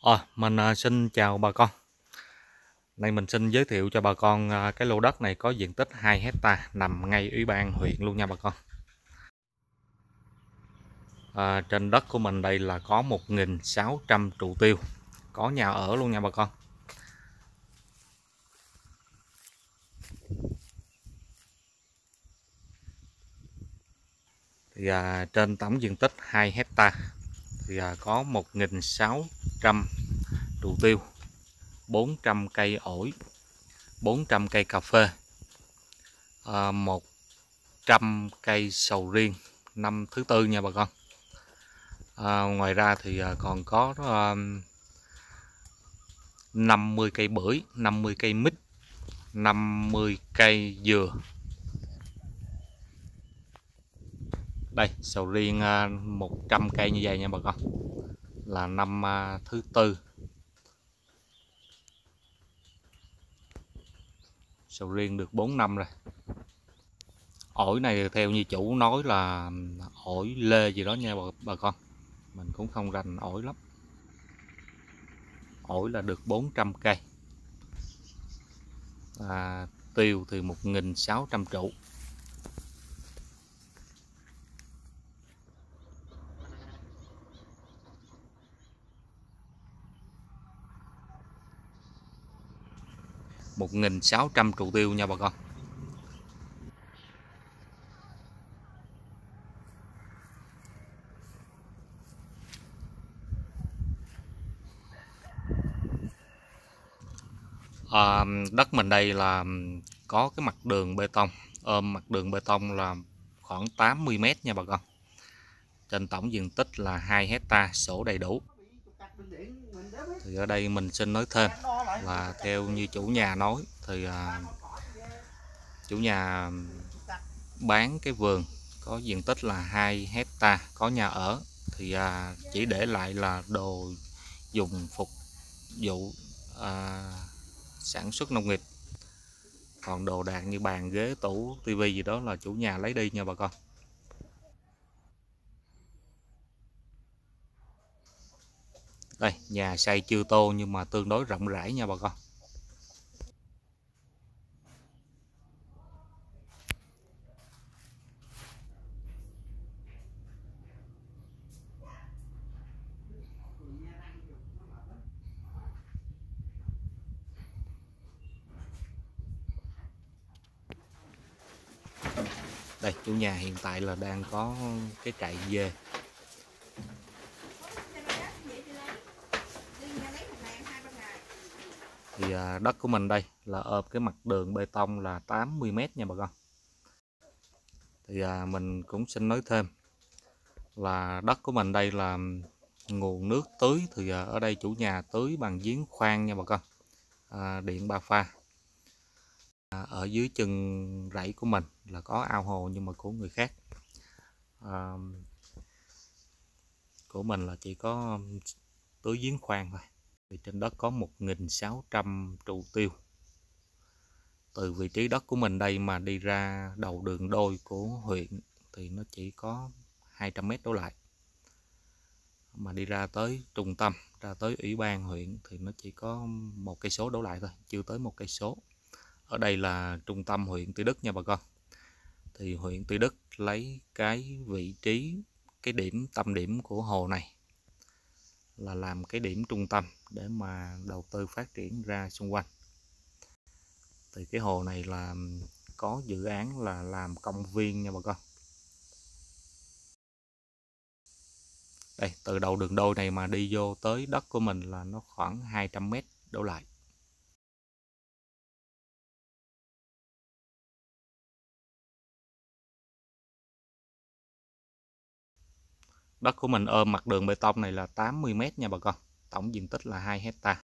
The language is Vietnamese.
Ờ, mình à, xin chào bà con. Nay mình xin giới thiệu cho bà con à, cái lô đất này có diện tích 2 hecta nằm ngay ủy ban huyện luôn nha bà con. À, trên đất của mình đây là có 1.600 trụ tiêu, có nhà ở luôn nha bà con. Thì à, trên tổng diện tích 2 hecta thì à, có 1.600 trụ tiêu 400 cây ổi 400 cây cà phê à, 100 cây sầu riêng năm thứ tư nha bà con. À, ngoài ra thì à, còn có à, 50 cây bưởi 50 cây mít 50 cây dừa đây sầu riêng à, 100 cây như vậy nha bà con. Là năm à, thứ tư. Sầu riêng được 4 năm rồi. Ổi này theo như chủ nói là ổi lê gì đó nha bà, bà con. Mình cũng không rành ổi lắm. Ổi là được 400 cây. À, tiêu thì 1.600 trụ. 1.600 trụ tiêu nha bà con. À, đất mình đây là có cái mặt đường bê tông. Ôm mặt đường bê tông là khoảng 80 mét nha bà con. Trên tổng diện tích là 2 hecta sổ đầy đủ. Thì ở đây mình xin nói thêm là theo như chủ nhà nói thì à, chủ nhà bán cái vườn có diện tích là 2 hecta có nhà ở thì à, chỉ để lại là đồ dùng phục vụ à, sản xuất nông nghiệp. Còn đồ đạc như bàn ghế tủ tivi gì đó là chủ nhà lấy đi nha bà con. Đây, nhà xây chưa tô nhưng mà tương đối rộng rãi nha bà con. Đây, chủ nhà hiện tại là đang có cái trại dê. Thì à, đất của mình đây là ợp cái mặt đường bê tông là 80 mét nha bà con. Thì à, mình cũng xin nói thêm là đất của mình đây là nguồn nước tưới. Thì à, ở đây chủ nhà tưới bằng giếng khoan nha bà con. À, điện ba pha. À, ở dưới chân rẫy của mình là có ao hồ nhưng mà của người khác. À, của mình là chỉ có tưới giếng khoan thôi thì trên đất có 1.600 trụ tiêu. Từ vị trí đất của mình đây mà đi ra đầu đường đôi của huyện thì nó chỉ có 200 mét đổ lại. Mà đi ra tới trung tâm, ra tới ủy ban huyện thì nó chỉ có một cây số đổ lại thôi, chưa tới một cây số. Ở đây là trung tâm huyện Tuy Đức nha bà con. Thì huyện Tuy Đức lấy cái vị trí, cái điểm, tâm điểm của hồ này là làm cái điểm trung tâm để mà đầu tư phát triển ra xung quanh. Thì cái hồ này là có dự án là làm công viên nha bà con. Đây, từ đầu đường đôi này mà đi vô tới đất của mình là nó khoảng 200 mét đổ lại. Đất của mình ôm mặt đường bê tông này là 80 m nha bà con. Tổng diện tích là 2 hecta.